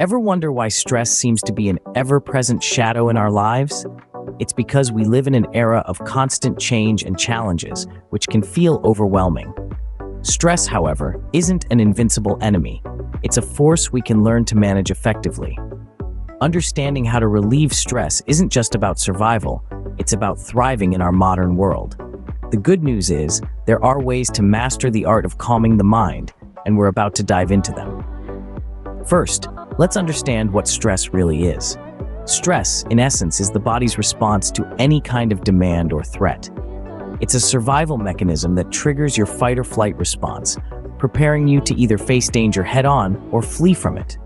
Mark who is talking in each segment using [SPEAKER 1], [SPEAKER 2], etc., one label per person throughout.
[SPEAKER 1] Ever wonder why stress seems to be an ever-present shadow in our lives? It's because we live in an era of constant change and challenges, which can feel overwhelming. Stress, however, isn't an invincible enemy. It's a force we can learn to manage effectively. Understanding how to relieve stress isn't just about survival, it's about thriving in our modern world. The good news is, there are ways to master the art of calming the mind, and we're about to dive into them. First, let's understand what stress really is. Stress, in essence, is the body's response to any kind of demand or threat. It's a survival mechanism that triggers your fight or flight response, preparing you to either face danger head-on or flee from it.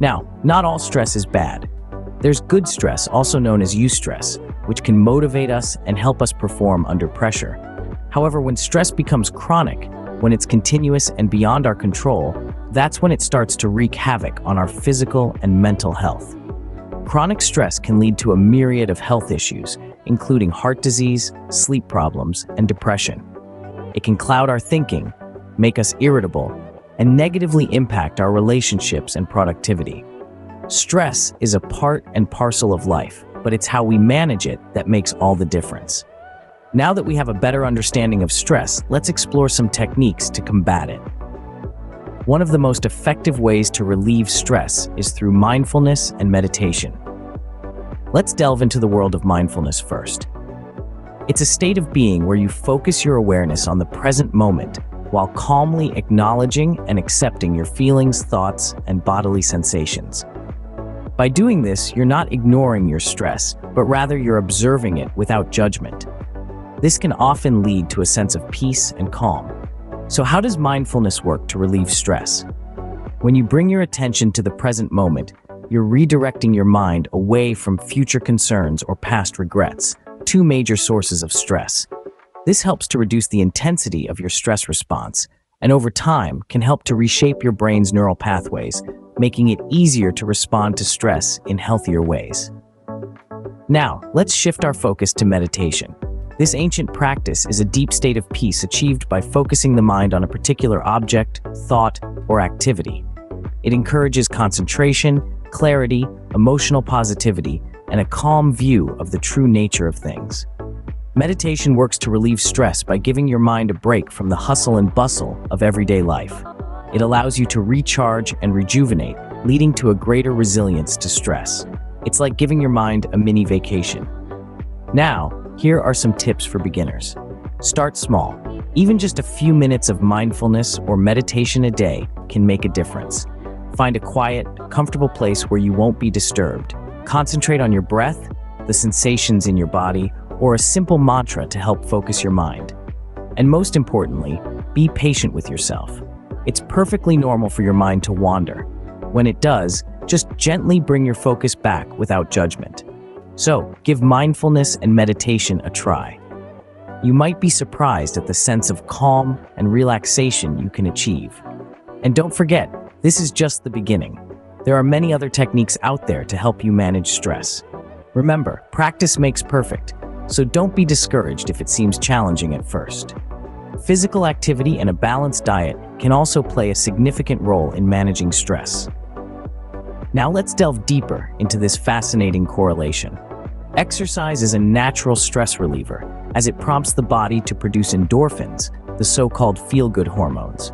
[SPEAKER 1] Now, not all stress is bad. There's good stress, also known as eustress, which can motivate us and help us perform under pressure. However, when stress becomes chronic, when it's continuous and beyond our control, that's when it starts to wreak havoc on our physical and mental health. Chronic stress can lead to a myriad of health issues, including heart disease, sleep problems, and depression. It can cloud our thinking, make us irritable, and negatively impact our relationships and productivity. Stress is a part and parcel of life, but it's how we manage it that makes all the difference. Now that we have a better understanding of stress, let's explore some techniques to combat it. One of the most effective ways to relieve stress is through mindfulness and meditation. Let's delve into the world of mindfulness first. It's a state of being where you focus your awareness on the present moment while calmly acknowledging and accepting your feelings, thoughts, and bodily sensations. By doing this, you're not ignoring your stress, but rather you're observing it without judgment. This can often lead to a sense of peace and calm. So how does mindfulness work to relieve stress? When you bring your attention to the present moment, you're redirecting your mind away from future concerns or past regrets, two major sources of stress. This helps to reduce the intensity of your stress response, and over time can help to reshape your brain's neural pathways, making it easier to respond to stress in healthier ways. Now, let's shift our focus to meditation. This ancient practice is a deep state of peace achieved by focusing the mind on a particular object, thought, or activity. It encourages concentration, clarity, emotional positivity, and a calm view of the true nature of things. Meditation works to relieve stress by giving your mind a break from the hustle and bustle of everyday life. It allows you to recharge and rejuvenate, leading to a greater resilience to stress. It's like giving your mind a mini vacation. Now, here are some tips for beginners. Start small. Even just a few minutes of mindfulness or meditation a day can make a difference. Find a quiet, comfortable place where you won't be disturbed. Concentrate on your breath, the sensations in your body, or a simple mantra to help focus your mind. And most importantly, be patient with yourself. It's perfectly normal for your mind to wander. When it does, just gently bring your focus back without judgment. So, give mindfulness and meditation a try. You might be surprised at the sense of calm and relaxation you can achieve. And don't forget, this is just the beginning. There are many other techniques out there to help you manage stress. Remember, practice makes perfect, so don't be discouraged if it seems challenging at first. Physical activity and a balanced diet can also play a significant role in managing stress. Now let's delve deeper into this fascinating correlation. Exercise is a natural stress reliever as it prompts the body to produce endorphins, the so-called feel-good hormones.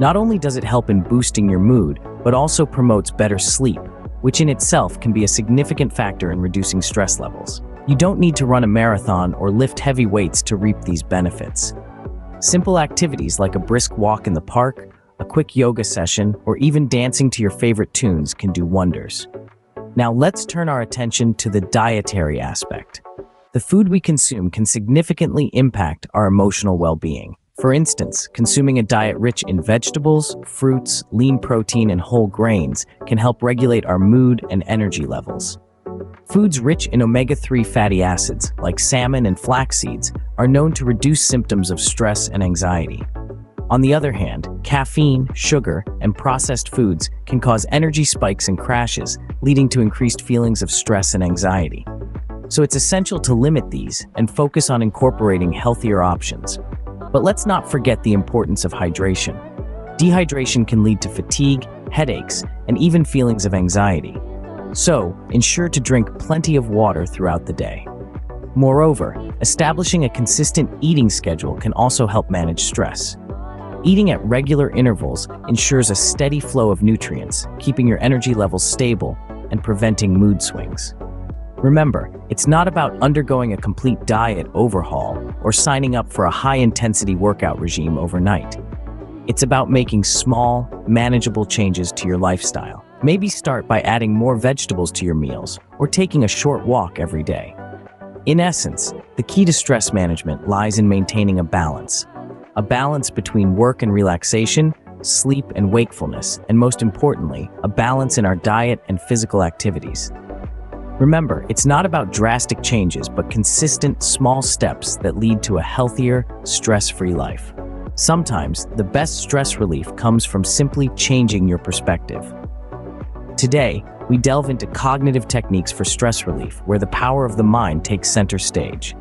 [SPEAKER 1] Not only does it help in boosting your mood, but also promotes better sleep, which in itself can be a significant factor in reducing stress levels. You don't need to run a marathon or lift heavy weights to reap these benefits. Simple activities like a brisk walk in the park, a quick yoga session, or even dancing to your favorite tunes can do wonders. Now let's turn our attention to the dietary aspect. The food we consume can significantly impact our emotional well-being. For instance, consuming a diet rich in vegetables, fruits, lean protein, and whole grains can help regulate our mood and energy levels. Foods rich in omega-3 fatty acids, like salmon and flax seeds, are known to reduce symptoms of stress and anxiety. On the other hand, caffeine, sugar, and processed foods can cause energy spikes and crashes, leading to increased feelings of stress and anxiety. So it's essential to limit these and focus on incorporating healthier options. But let's not forget the importance of hydration. Dehydration can lead to fatigue, headaches, and even feelings of anxiety. So, ensure to drink plenty of water throughout the day. Moreover, establishing a consistent eating schedule can also help manage stress. Eating at regular intervals ensures a steady flow of nutrients, keeping your energy levels stable and preventing mood swings. Remember, it's not about undergoing a complete diet overhaul or signing up for a high-intensity workout regime overnight. It's about making small, manageable changes to your lifestyle. Maybe start by adding more vegetables to your meals or taking a short walk every day. In essence, the key to stress management lies in maintaining a balance. A balance between work and relaxation, sleep and wakefulness, and most importantly, a balance in our diet and physical activities. Remember, it's not about drastic changes, but consistent, small steps that lead to a healthier, stress-free life. Sometimes, the best stress relief comes from simply changing your perspective. Today, we delve into cognitive techniques for stress relief, where the power of the mind takes center stage.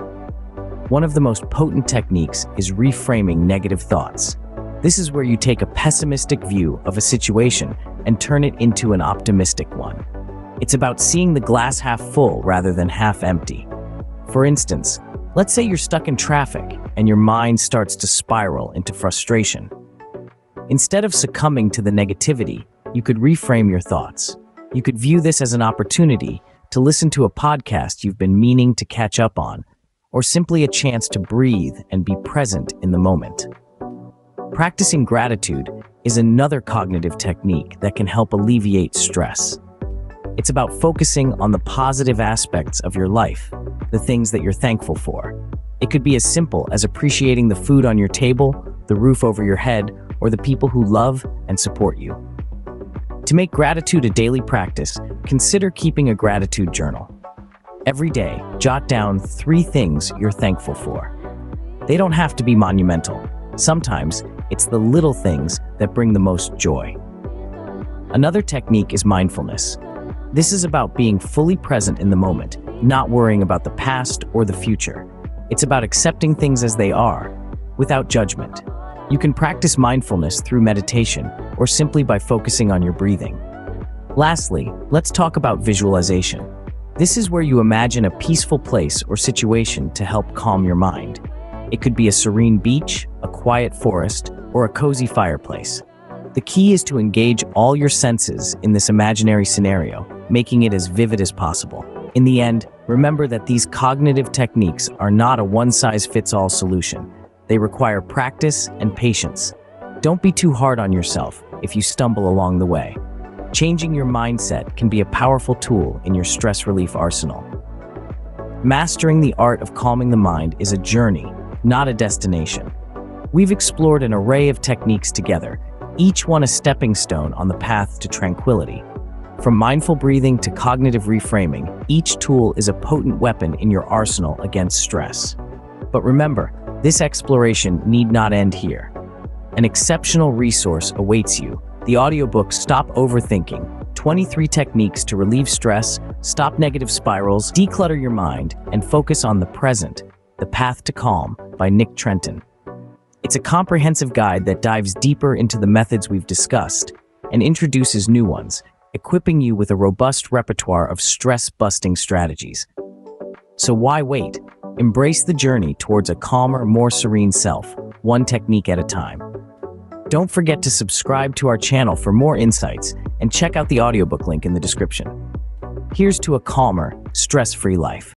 [SPEAKER 1] One of the most potent techniques is reframing negative thoughts. This is where you take a pessimistic view of a situation and turn it into an optimistic one. It's about seeing the glass half full rather than half empty. For instance, let's say you're stuck in traffic and your mind starts to spiral into frustration. Instead of succumbing to the negativity, you could reframe your thoughts. You could view this as an opportunity to listen to a podcast you've been meaning to catch up on, or simply a chance to breathe and be present in the moment. Practicing gratitude is another cognitive technique that can help alleviate stress. It's about focusing on the positive aspects of your life, the things that you're thankful for. It could be as simple as appreciating the food on your table, the roof over your head, or the people who love and support you. To make gratitude a daily practice, consider keeping a gratitude journal. Every day, jot down three things you're thankful for. They don't have to be monumental. Sometimes, it's the little things that bring the most joy. Another technique is mindfulness. This is about being fully present in the moment, not worrying about the past or the future. It's about accepting things as they are, without judgment. You can practice mindfulness through meditation or simply by focusing on your breathing. Lastly, let's talk about visualization. This is where you imagine a peaceful place or situation to help calm your mind. It could be a serene beach, a quiet forest, or a cozy fireplace. The key is to engage all your senses in this imaginary scenario, making it as vivid as possible. In the end, remember that these cognitive techniques are not a one-size-fits-all solution. They require practice and patience. Don't be too hard on yourself if you stumble along the way. Changing your mindset can be a powerful tool in your stress relief arsenal. Mastering the art of calming the mind is a journey, not a destination. We've explored an array of techniques together, each one a stepping stone on the path to tranquility. From mindful breathing to cognitive reframing, each tool is a potent weapon in your arsenal against stress. But remember, this exploration need not end here. An exceptional resource awaits you, the audiobook Stop Overthinking, 23 Techniques to Relieve Stress, Stop Negative Spirals, Declutter Your Mind, and Focus on the Present, The Path to Calm by Nick Trenton. It's a comprehensive guide that dives deeper into the methods we've discussed and introduces new ones, equipping you with a robust repertoire of stress-busting strategies. So why wait? Embrace the journey towards a calmer, more serene self, one technique at a time. Don't forget to subscribe to our channel for more insights and check out the audiobook link in the description. Here's to a calmer, stress-free life.